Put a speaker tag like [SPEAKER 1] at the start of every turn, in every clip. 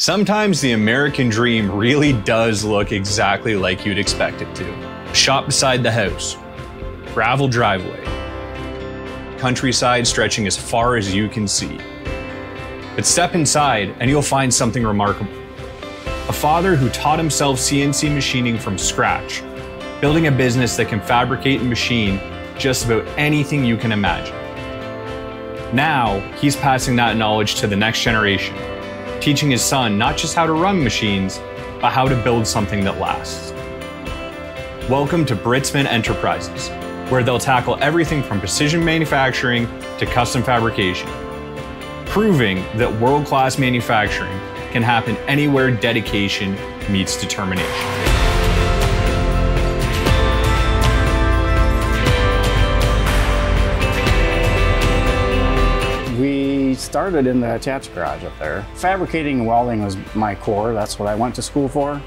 [SPEAKER 1] Sometimes the American dream really does look exactly like you'd expect it to. Shop beside the house, gravel driveway, countryside stretching as far as you can see. But step inside and you'll find something remarkable. A father who taught himself CNC machining from scratch, building a business that can fabricate and machine just about anything you can imagine. Now, he's passing that knowledge to the next generation, teaching his son not just how to run machines, but how to build something that lasts. Welcome to Britzman Enterprises, where they'll tackle everything from precision manufacturing to custom fabrication, proving that world class manufacturing can happen anywhere dedication meets determination.
[SPEAKER 2] Started in the attached garage up there. Fabricating and welding was my core. That's what I went to school for.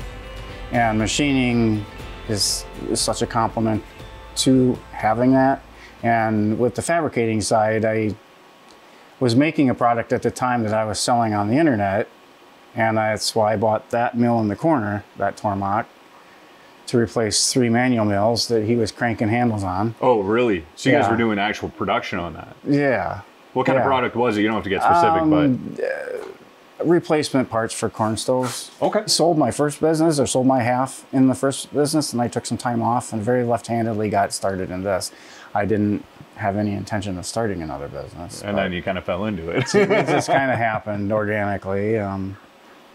[SPEAKER 2] And machining is, is such a compliment to having that. And with the fabricating side, I was making a product at the time that I was selling on the internet. And that's why I bought that mill in the corner, that Tormach, to replace three manual mills that he was cranking handles on.
[SPEAKER 1] Oh, really? So you guys were doing actual production on that?
[SPEAKER 2] Yeah.
[SPEAKER 1] What kind of product was it? You don't have to get specific,
[SPEAKER 2] Um, replacement parts for corn stoves.
[SPEAKER 1] okay.
[SPEAKER 2] Sold my first business or sold my half in the first business and I took some time off and very left-handedly got started in this. I didn't have any intention of starting another business.
[SPEAKER 1] And then you kind of fell into it.
[SPEAKER 2] it just kind of happened organically. Um,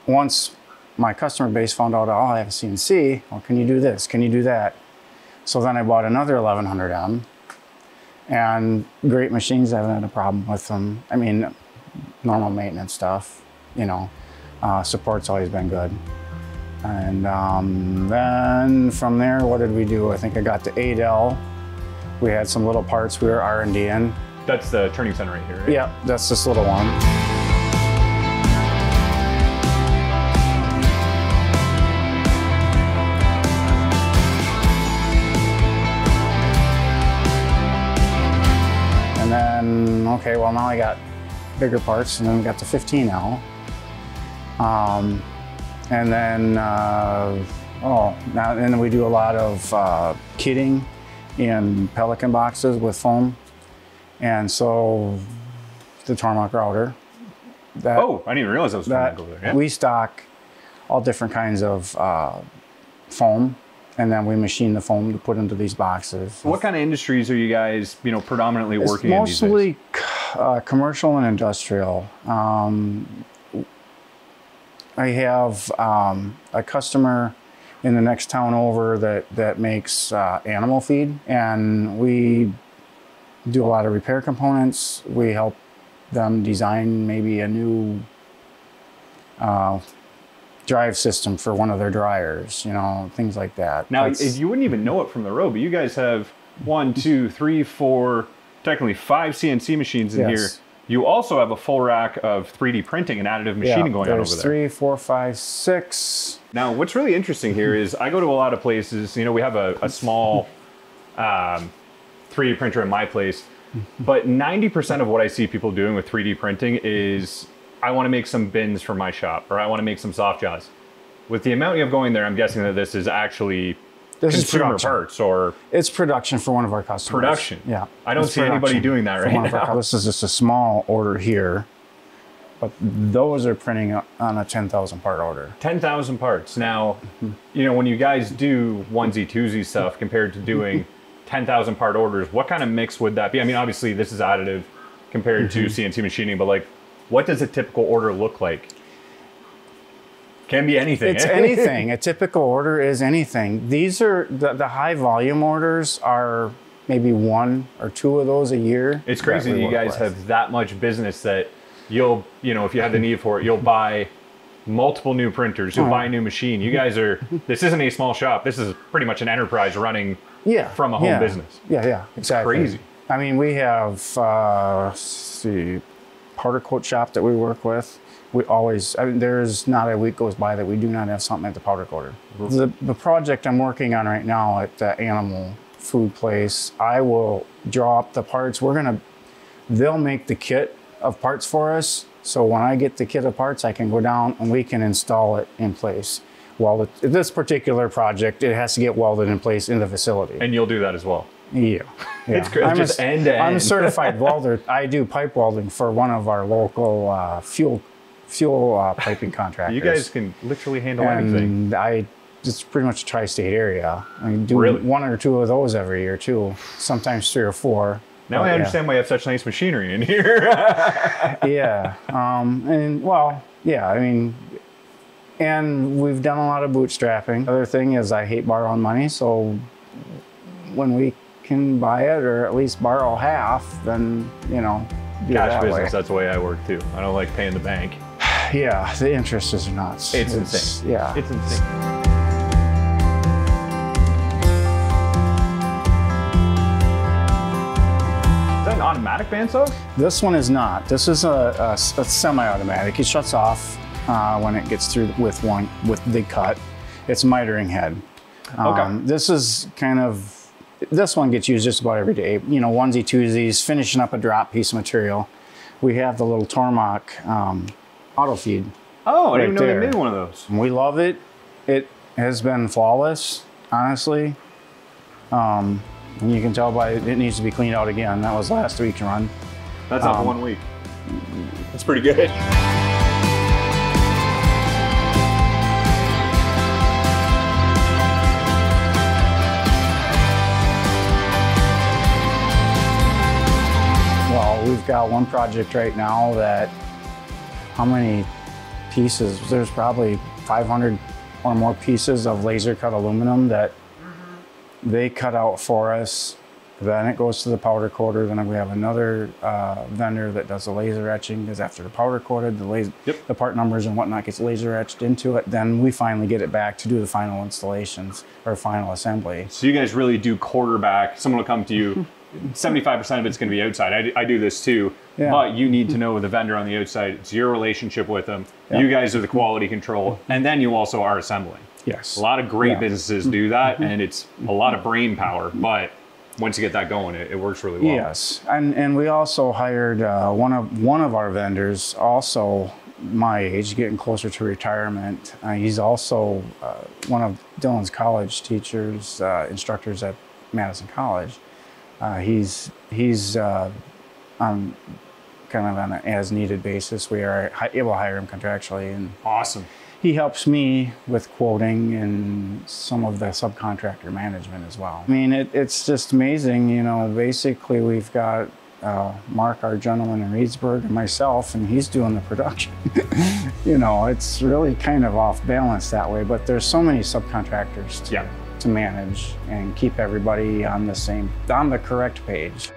[SPEAKER 2] once my customer base found out, oh, I have a CNC, well, can you do this? Can you do that? So then I bought another 1100M and great machines. I haven't had a problem with them. I mean, normal maintenance stuff, you know, uh, support's always been good. And um, then from there, what did we do? I think I got to 8L. We had some little parts we were R&D in.
[SPEAKER 1] That's the turning center right here, right?
[SPEAKER 2] Yeah, that's this little one. Okay, well now I got bigger parts and then we got the 15L. Um, and then, uh, oh, now and then we do a lot of uh, kitting in Pelican boxes with foam. And so the Tormach router. That,
[SPEAKER 1] Oh, I didn't even realize that was
[SPEAKER 2] that
[SPEAKER 1] that over there. Yeah.
[SPEAKER 2] we stock all different kinds of uh, foam, and then we machine the foam to put into these boxes.
[SPEAKER 1] what kind of industries are you guys, you know, predominantly
[SPEAKER 2] It's
[SPEAKER 1] working in these days?
[SPEAKER 2] mostly uh, commercial and industrial. Um, I have um, a customer in the next town over that that makes uh, animal feed, and we do a lot of repair components. We help them design maybe a new uh, drive system for one of their dryers, you know, things like that.
[SPEAKER 1] Now,
[SPEAKER 2] That's-
[SPEAKER 1] you wouldn't even know it from the road, but you guys have one, two, three, four, technically five CNC machines in
[SPEAKER 2] Yes.
[SPEAKER 1] here. You also have a full rack of 3D printing and additive machining going on over there.
[SPEAKER 2] three, four, five, six.
[SPEAKER 1] Now, what's really interesting here is I go to a lot of places. You know, we have a, a small um, 3D printer in my place, but 90% of what I see people doing with 3D printing is I want to make some bins for my shop or I want to make some soft jaws. With the amount you have going there, I'm guessing that this is actually
[SPEAKER 2] This is
[SPEAKER 1] consumer
[SPEAKER 2] production.
[SPEAKER 1] parts or
[SPEAKER 2] It's production for one of our customers.
[SPEAKER 1] Production.
[SPEAKER 2] Yeah.
[SPEAKER 1] I don't
[SPEAKER 2] It's
[SPEAKER 1] see anybody doing that right
[SPEAKER 2] of our
[SPEAKER 1] now.
[SPEAKER 2] This is just a small order here, but those are printing on a 10,000 part order.
[SPEAKER 1] 10,000 parts. Now, you know, when you guys do onesie twosie stuff compared to doing 10,000 part orders, what kind of mix would that be? I mean, obviously, this is additive compared to mm-hmm. CNC machining, but like, what does a typical order look like? Can be anything.
[SPEAKER 2] It's
[SPEAKER 1] eh?
[SPEAKER 2] anything. A typical order is anything. These are the, the high volume orders are maybe one or two of those a year.
[SPEAKER 1] It's crazy you guys
[SPEAKER 2] with.
[SPEAKER 1] have that much business that you'll, you know, if you have the need for it, you'll buy multiple new printers, you'll buy a new machine. You guys are, this isn't a small shop. This is pretty much an enterprise running
[SPEAKER 2] yeah,
[SPEAKER 1] from a home
[SPEAKER 2] yeah.
[SPEAKER 1] business.
[SPEAKER 2] Yeah, yeah, exactly.
[SPEAKER 1] crazy.
[SPEAKER 2] I mean, we have uh, let's see powder coat shop that we work with. We always, I mean, there's not a week goes by that we do not have something at the powder coater. Mm-hmm. The, the project I'm working on right now at the animal food place, I will draw up the parts. We're gonna, they'll make the kit of parts for us, So when I get the kit of parts, I can go down and we can install it in place. Well, it- this particular project, it has to get welded in place in the facility.
[SPEAKER 1] And you'll do that as well.
[SPEAKER 2] Yeah. yeah.
[SPEAKER 1] It's great.
[SPEAKER 2] I'm
[SPEAKER 1] Just
[SPEAKER 2] a,
[SPEAKER 1] end to
[SPEAKER 2] I'm a certified welder. I do pipe welding for one of our local uh, fuel fuel uh, piping contractors.
[SPEAKER 1] You guys can literally handle anything.
[SPEAKER 2] and I it's pretty much a tri-state area. I do
[SPEAKER 1] Really?
[SPEAKER 2] one or two of those every year too. Sometimes three or four.
[SPEAKER 1] Now
[SPEAKER 2] But
[SPEAKER 1] I
[SPEAKER 2] yeah.
[SPEAKER 1] understand why you have such nice machinery in here.
[SPEAKER 2] yeah. Um, and well, yeah, I mean, and we've done a lot of bootstrapping. Other thing is I hate borrowing money, so when we can buy it or at least borrow half, then you know, do
[SPEAKER 1] Cash
[SPEAKER 2] that
[SPEAKER 1] business,
[SPEAKER 2] way.
[SPEAKER 1] that's the way I work too. I don't like paying the bank.
[SPEAKER 2] Yeah, the interest is nuts.
[SPEAKER 1] It's insane.
[SPEAKER 2] Yeah.
[SPEAKER 1] It's insane. Is that an automatic bandsaw?
[SPEAKER 2] This one is not. This is a semi-automatic. It shuts off uh, when it gets through with one with the cut. It's mitering head.
[SPEAKER 1] Okay.
[SPEAKER 2] Um, this is kind of this one gets used just about every day. You know, onesie twosies, finishing up a drop piece of material. We have the little Tormach um, auto feed.
[SPEAKER 1] Oh, I didn't know
[SPEAKER 2] there.
[SPEAKER 1] they made one of those.
[SPEAKER 2] We love it. It has been flawless, honestly. Um, and you can tell by it needs to be cleaned out again. That was last week's run.
[SPEAKER 1] That's not
[SPEAKER 2] Um,
[SPEAKER 1] one week. That's pretty good.
[SPEAKER 2] Got one project right now that, how many pieces? There's probably 500 or more pieces of laser cut aluminum that they cut out for us. Then it goes to the powder coater. Then we have another uh, vendor that does the laser etching. Because after the powder coated, the laser,
[SPEAKER 1] Yep.
[SPEAKER 2] the part numbers and whatnot gets laser etched into it. Then we finally get it back to do the final installations or final assembly.
[SPEAKER 1] So you guys really do quarterback. Someone will come to you. 75% of it's going to be outside. I, do- I do this too.
[SPEAKER 2] Yeah.
[SPEAKER 1] But you need to know the vendor on the outside. It's your relationship with them.
[SPEAKER 2] Yeah.
[SPEAKER 1] You guys are the quality control. And then you also are assembling.
[SPEAKER 2] Yes.
[SPEAKER 1] A lot of great
[SPEAKER 2] Yeah.
[SPEAKER 1] businesses do that. And it's a lot of brain power. But once you get that going, it, it works really well.
[SPEAKER 2] Yes, and and we also hired uh, one of one of our vendors, also my age, getting closer to retirement. Uh, he's also uh, one of Dylan's college teachers, uh, instructors at Madison College. Uh, he's he's uh, on kind of on an as needed basis. We are able to hire him contractually, and
[SPEAKER 1] Awesome.
[SPEAKER 2] he helps me with quoting and some of the subcontractor management as well. I mean, it, it's just amazing. You know, basically, we've got uh, Mark, our gentleman in Reedsburg, and myself, and he's doing the production. you know, it's really kind of off balance that way, but there's so many subcontractors to,
[SPEAKER 1] Yeah.
[SPEAKER 2] To manage and keep everybody on the same, on the correct page.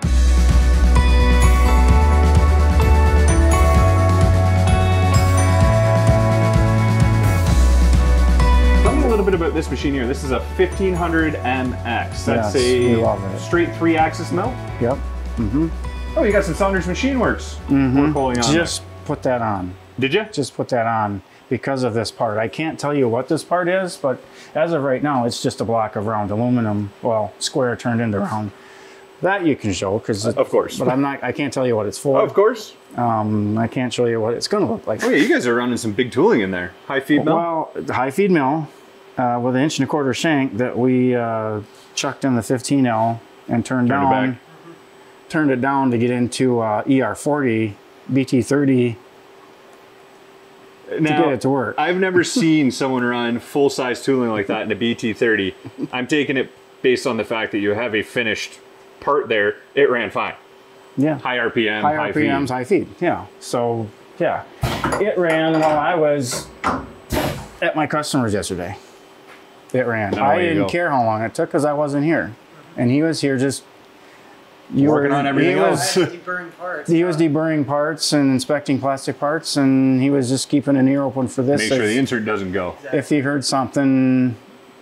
[SPEAKER 1] Tell me a little bit about this machine here. This is a 1500 MX. That's
[SPEAKER 2] Yes,
[SPEAKER 1] a
[SPEAKER 2] love it.
[SPEAKER 1] straight three axis mill.
[SPEAKER 2] Yep. Mm -hmm.
[SPEAKER 1] Oh, you got some Saunders Machine Works. We're calling on.
[SPEAKER 2] Just put that on.
[SPEAKER 1] Did you?
[SPEAKER 2] just put that on because of this part. I can't tell you what this part is, but as of right now, it's just a block of round aluminum, well, square turned into round. That you can show because,
[SPEAKER 1] Of course.
[SPEAKER 2] but I'm not. I can't tell you what it's for.
[SPEAKER 1] Of course.
[SPEAKER 2] Um, I can't show you what it's going to look like.
[SPEAKER 1] Oh yeah, you guys are running some big tooling in there. High feed mill.
[SPEAKER 2] Well, high feed mill uh, with an inch and a quarter shank that we uh, chucked in the 15L and turned,
[SPEAKER 1] Turned it
[SPEAKER 2] down.
[SPEAKER 1] back.
[SPEAKER 2] Turned it down to get into uh, ER40, BT30 to
[SPEAKER 1] Now,
[SPEAKER 2] get it to work.
[SPEAKER 1] I've never seen someone run full size tooling like that in a BT30. I'm taking it based on the fact that you have a finished part there. It ran fine.
[SPEAKER 2] yeah.
[SPEAKER 1] High RPM,
[SPEAKER 2] high,
[SPEAKER 1] high,
[SPEAKER 2] RPMs,
[SPEAKER 1] feed.
[SPEAKER 2] high feed. Yeah. So yeah, it ran while I was at my customers yesterday. It ran.
[SPEAKER 1] Oh, now
[SPEAKER 2] I didn't care how long it took because I wasn't here, and he was here just. You
[SPEAKER 1] Working
[SPEAKER 2] were,
[SPEAKER 1] on everything
[SPEAKER 2] he
[SPEAKER 1] else.
[SPEAKER 2] Was,
[SPEAKER 3] deburring parts.
[SPEAKER 2] he was deburring parts and inspecting plastic parts, and he was just keeping an ear open for this.
[SPEAKER 1] Make sure
[SPEAKER 2] if,
[SPEAKER 1] the insert doesn't go.
[SPEAKER 2] if he heard something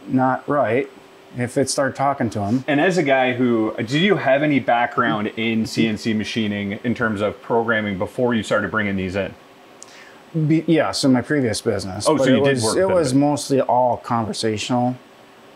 [SPEAKER 2] not right, if it started talking to him.
[SPEAKER 1] And as a guy who, did you have any background in CNC machining in terms of programming before you started bringing these in?
[SPEAKER 2] Be, yes, in my previous business.
[SPEAKER 1] Oh, so you
[SPEAKER 2] it
[SPEAKER 1] did
[SPEAKER 2] was,
[SPEAKER 1] work
[SPEAKER 2] It was
[SPEAKER 1] it.
[SPEAKER 2] mostly all conversational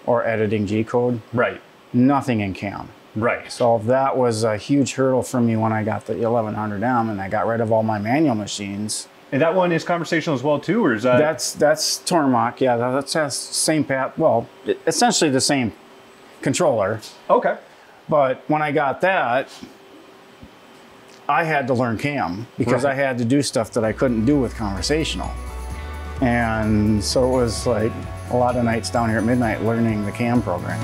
[SPEAKER 2] or editing G code.
[SPEAKER 1] Right.
[SPEAKER 2] Nothing in CAM.
[SPEAKER 1] Right.
[SPEAKER 2] So that was a huge hurdle for me when I got the 1100M and I got rid of all my manual machines.
[SPEAKER 1] And that one is conversational as well too, or is that?
[SPEAKER 2] That's that's Tormach. Yeah, that- that's has same path. Well, essentially the same controller.
[SPEAKER 1] okay.
[SPEAKER 2] But when I got that, I had to learn cam because
[SPEAKER 1] Right.
[SPEAKER 2] I had to do stuff that I couldn't do with conversational. And so it was like a lot of nights down here at midnight learning the cam program.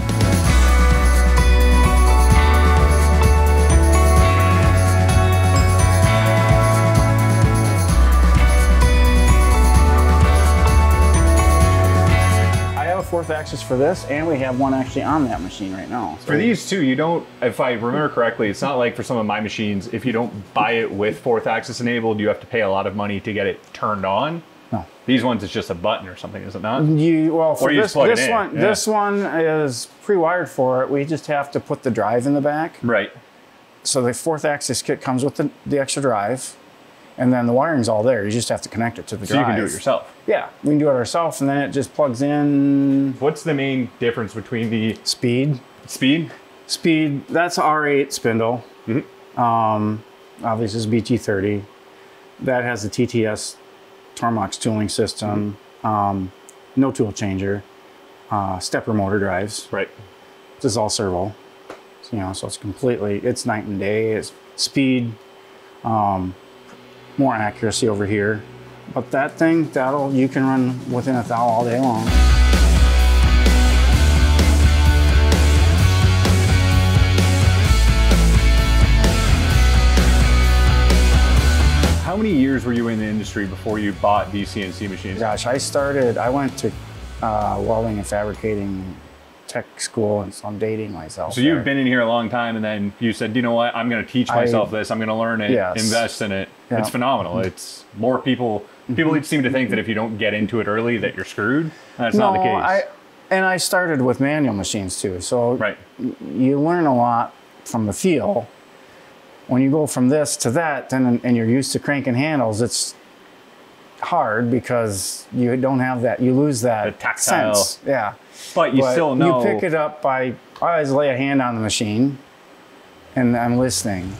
[SPEAKER 2] Fourth axis for this, and we have one actually on that machine right now.
[SPEAKER 1] For these two, you don't, if I remember correctly, it's not like for some of my machines, if you don't buy it with fourth axis enabled, you have to pay a lot of money to get it turned on.
[SPEAKER 2] No.
[SPEAKER 1] These ones, it's just a button or something, is it not?
[SPEAKER 2] You well for
[SPEAKER 1] you
[SPEAKER 2] this, this one
[SPEAKER 1] yeah.
[SPEAKER 2] this one is pre-wired for it. We just have to put the drive in the back.
[SPEAKER 1] Right.
[SPEAKER 2] So the fourth axis kit comes with the, the extra drive, and then the wiring's all there. You just have to connect it to the
[SPEAKER 1] So
[SPEAKER 2] drive.
[SPEAKER 1] you can do it yourself.
[SPEAKER 2] Yeah, we can do it ourselves, and then it just plugs in.
[SPEAKER 1] What's the main difference between the
[SPEAKER 2] Speed,
[SPEAKER 1] speed?
[SPEAKER 2] speed. That's R8 spindle.
[SPEAKER 1] Mm-hmm.
[SPEAKER 2] Um, obviously, it's BT30. That has the TTS Tormach tooling system.
[SPEAKER 1] Mm-hmm.
[SPEAKER 2] Um, no tool changer. Uh, stepper motor drives.
[SPEAKER 1] Right.
[SPEAKER 2] This is all servo. So, you know, so it's completely, it's night and day. It's speed, um, more accuracy over here. But that thing, that'll, you can run within a thou all day long.
[SPEAKER 1] How many years were you in the industry before you bought these CNC machines?
[SPEAKER 2] Gosh, I started, I went to uh, welding and fabricating tech school, and so I'm dating myself.
[SPEAKER 1] So you've
[SPEAKER 2] there.
[SPEAKER 1] been in here a long time, and then you said, you know what, I'm going to teach myself this. I'm going to learn it,
[SPEAKER 2] Yes.
[SPEAKER 1] invest in it.
[SPEAKER 2] Yeah.
[SPEAKER 1] It's phenomenal. It's more people. People mm-hmm. seem to think that if you don't get into it early, that you're screwed. That's
[SPEAKER 2] no,
[SPEAKER 1] not the case.
[SPEAKER 2] I, and I started with manual machines too. So
[SPEAKER 1] right.
[SPEAKER 2] you learn a lot from the feel. When you go from this to that, then and you're used to cranking handles, it's hard because you don't have that. You lose that
[SPEAKER 1] The tactile.
[SPEAKER 2] sense. Yeah.
[SPEAKER 1] But you
[SPEAKER 2] But
[SPEAKER 1] still know.
[SPEAKER 2] You pick it up by I always lay a hand on the machine, and I'm listening.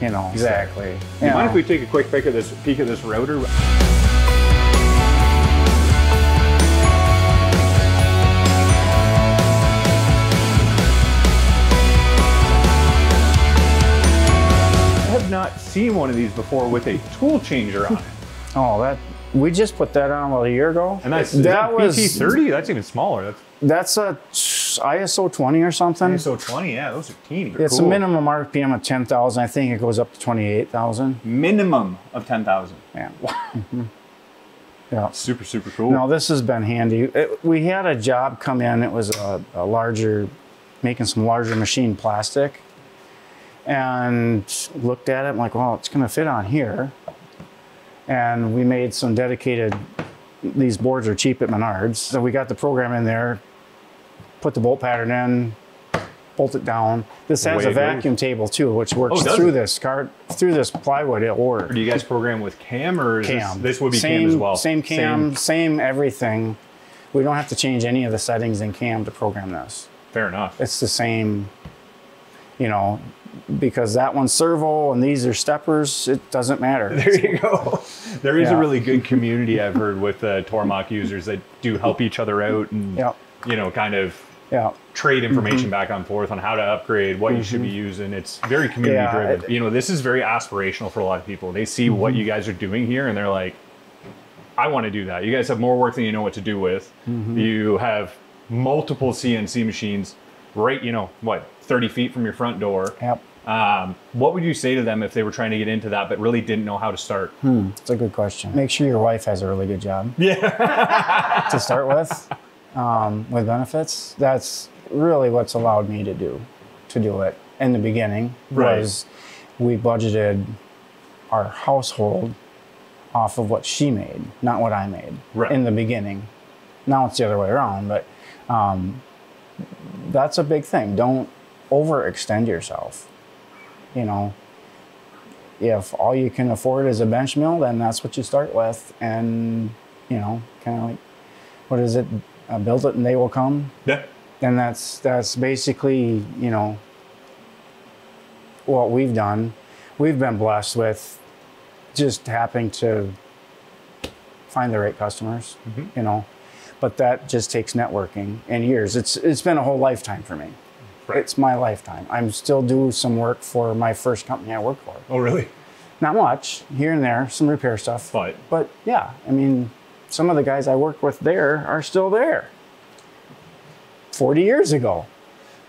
[SPEAKER 2] You know exactly.
[SPEAKER 1] Do you mind if we take a quick peek at this peek at this router? I have not seen one of these before with a tool changer on it.
[SPEAKER 2] Oh, that we just put that on about a year ago.
[SPEAKER 1] And that's
[SPEAKER 2] that
[SPEAKER 1] that
[SPEAKER 2] was
[SPEAKER 1] BT30. That's even smaller. That's
[SPEAKER 2] that's a ISO 20 or something.
[SPEAKER 1] ISO 20. Yeah, those are teeny. They're
[SPEAKER 2] It's
[SPEAKER 1] cool.
[SPEAKER 2] a minimum RPM of 10,000. I think it goes up to 28,000.
[SPEAKER 1] minimum of 10,000.
[SPEAKER 2] Yeah. yeah.
[SPEAKER 1] Super super cool.
[SPEAKER 2] No, this has been handy. It, we had a job come in. It was a, a larger, making some larger machine plastic, and looked at it. I'm like, well, it's going to fit on here. And we made some dedicated. These boards are cheap at Menards, so we got the program in there, put the bolt pattern in, bolt it down. This has
[SPEAKER 1] Away
[SPEAKER 2] a
[SPEAKER 1] it goes.
[SPEAKER 2] vacuum table too, which works
[SPEAKER 1] Oh,
[SPEAKER 2] through
[SPEAKER 1] it?
[SPEAKER 2] this card through this plywood. It'll work.
[SPEAKER 1] Do you guys program with cam or is
[SPEAKER 2] Cam.
[SPEAKER 1] This, this would be
[SPEAKER 2] same,
[SPEAKER 1] cam as well.
[SPEAKER 2] Same cam, same. everything. We don't have to change any of the settings in cam to program this.
[SPEAKER 1] Fair enough.
[SPEAKER 2] It's the same, you know, because that one's servo and these are steppers. It doesn't matter.
[SPEAKER 1] There you go. There is a really good community I've heard with uh, Tormach users that do help each other out and
[SPEAKER 2] Yep.
[SPEAKER 1] you know kind of
[SPEAKER 2] Yeah.
[SPEAKER 1] trade information
[SPEAKER 2] Mm-hmm.
[SPEAKER 1] back and forth on how to upgrade, what you should be using. It's very community
[SPEAKER 2] Yeah,
[SPEAKER 1] driven.
[SPEAKER 2] it- Mm-hmm.
[SPEAKER 1] you know, this is very aspirational for a lot of people. They see what you guys are doing here and they're like, I want to do that. You guys have more work than you know what to do with.
[SPEAKER 2] Mm-hmm.
[SPEAKER 1] You have multiple CNC machines right, you know, what, 30 feet from your front door.
[SPEAKER 2] Yep.
[SPEAKER 1] Um, what would you say to them if they were trying to get into that but really didn't know how to start?
[SPEAKER 2] Hmm, It's a good question. Make sure your wife has a really good job
[SPEAKER 1] Yeah.
[SPEAKER 2] to start with, um, with benefits. That's really what's allowed me to do, to do it in the beginning.
[SPEAKER 1] Right.
[SPEAKER 2] Was we budgeted our household off of what she made, not what I made
[SPEAKER 1] Right.
[SPEAKER 2] in the beginning. Now it's the other way around, but um, that's a big thing. Don't overextend yourself. You know, if all you can afford is a bench mill, then that's what you start with, and you know, kind of like, what is it? Uh, build it and they will come.
[SPEAKER 1] yeah.
[SPEAKER 2] And that's that's basically you know, what we've done, we've been blessed with just happening to find the right customers, you know. But that just takes networking and years. It's it's been a whole lifetime for me.
[SPEAKER 1] Right.
[SPEAKER 2] It's my lifetime. I'm still doing some work for my first company I worked for.
[SPEAKER 1] Oh, really?
[SPEAKER 2] Not much here and there, some repair stuff.
[SPEAKER 1] But
[SPEAKER 2] But yeah, I mean, some of the guys I worked with there are still there 40 years ago.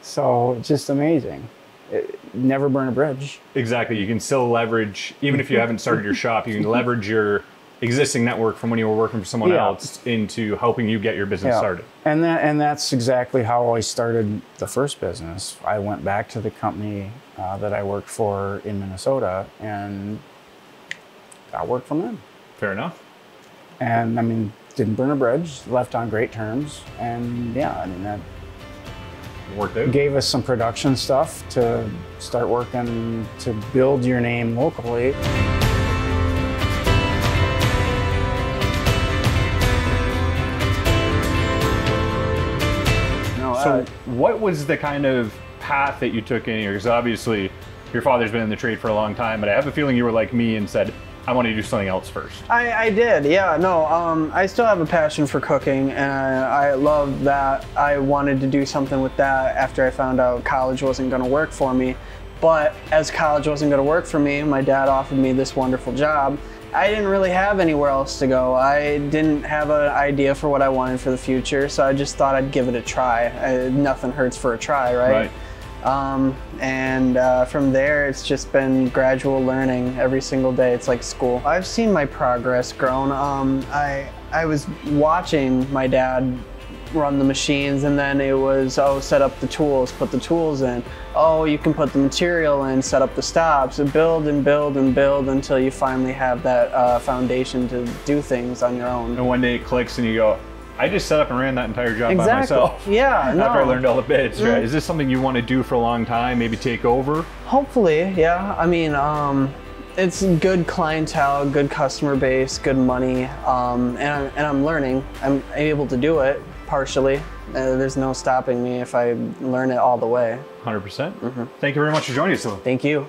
[SPEAKER 2] So it's just amazing. It, never burn a bridge.
[SPEAKER 1] exactly, you can still leverage, even if you haven't started your shop, you can leverage your existing network from when you were working for someone
[SPEAKER 2] Yeah.
[SPEAKER 1] else into helping you get your business started.
[SPEAKER 2] And that and that's exactly how I started the first business. I went back to the company uh, that I worked for in Minnesota and got work from them.
[SPEAKER 1] Fair enough.
[SPEAKER 2] And I mean, didn't burn a bridge, left on great terms, and yeah, I mean that
[SPEAKER 1] Worked out.
[SPEAKER 2] gave us some production stuff to start working to build your name locally. No,
[SPEAKER 1] So,
[SPEAKER 2] uh,
[SPEAKER 1] what was the kind of path that you took in here? Because obviously, your father's been in the trade for a long time, but I have a feeling you were like me and said, I want to do something else first.
[SPEAKER 3] I, I did, yeah. No, um, I still have a passion for cooking, and I love that. I wanted to do something with that after I found out college wasn't going to work for me. But as college wasn't going to work for me, my dad offered me this wonderful job. I didn't really have anywhere else to go. I didn't have an idea for what I wanted for the future, so I just thought I'd give it a try. Uh, nothing hurts for a try, right? Um, and uh, from there, it's just been gradual learning every single day. It's like school. I've seen my progress grown. Um, I I was watching my dad run the machines, and then it was oh set up the tools, put the tools in. Oh, you can put the material in, set up the stops, and build and build and build until you finally have that uh, foundation to do things on your own.
[SPEAKER 1] And one day it clicks and you go, I just set up and ran that entire job by
[SPEAKER 3] Exactly.
[SPEAKER 1] myself.
[SPEAKER 3] Yeah. No.
[SPEAKER 1] After I learned all the bits, right?
[SPEAKER 3] Mm.
[SPEAKER 1] Is this something you want to do for a long time? Maybe take over?
[SPEAKER 3] Hopefully, yeah. I mean, um, it's good clientele, good customer base, good money, um, and, I'm, and I'm learning. I'm able to do it partially. Uh, there's no stopping me if I learn it all the way.
[SPEAKER 1] 100%. percent Thank you very much for joining us.
[SPEAKER 3] Thank you.